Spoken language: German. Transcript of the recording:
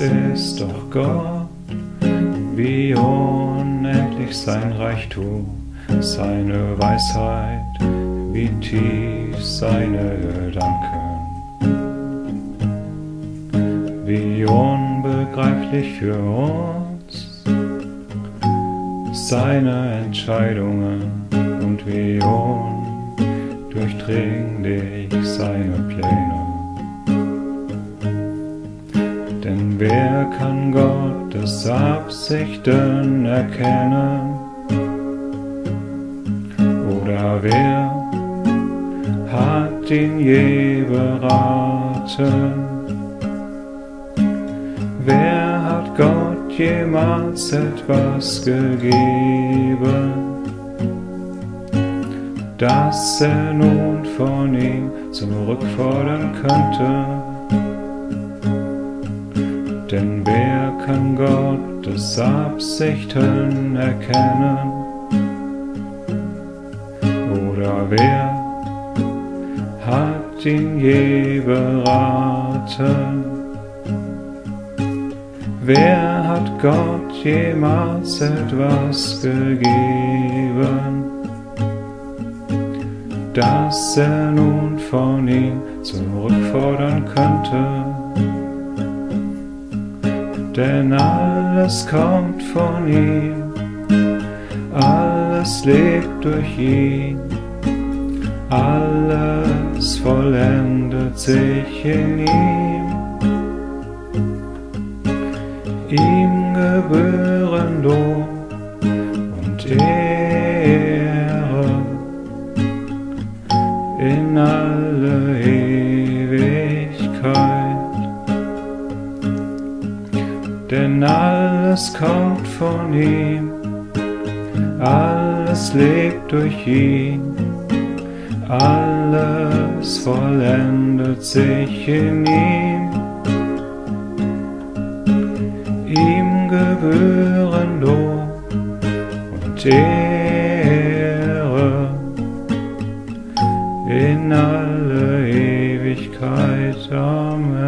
ist doch Gott, wie unendlich sein Reichtum, seine Weisheit, wie tief seine Gedanken, wie unbegreiflich für uns seine Entscheidungen und wie undurchdringlich seine Pläne. Denn wer kann Gottes Absichten erkennen? Oder wer hat ihn je beraten? Wer hat Gott jemals etwas gegeben, das er nun von ihm zurückfordern könnte? Denn wer kann Gottes Absichten erkennen? Oder wer hat ihn je beraten? Wer hat Gott jemals etwas gegeben, das er nun von ihm zurückfordern könnte? Denn alles kommt von ihm, alles lebt durch ihn, alles vollendet sich in ihm. Ihm gebühren Lob und Ehre. In alle alles kommt von ihm, alles lebt durch ihn, alles vollendet sich in ihm. Ihm gebühren Lob und Ehre in alle Ewigkeit. Amen.